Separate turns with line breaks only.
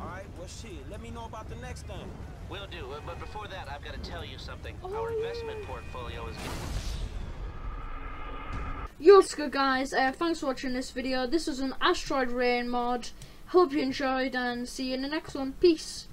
all right Well, shit, let me know about the next thing.
Will do, uh, but before that, I've got to tell you something. Our oh. investment portfolio is getting...
Yo, what's good guys, uh, thanks for watching this video. This was an Asteroid Rain mod. Hope you enjoyed and see you in the next one. Peace.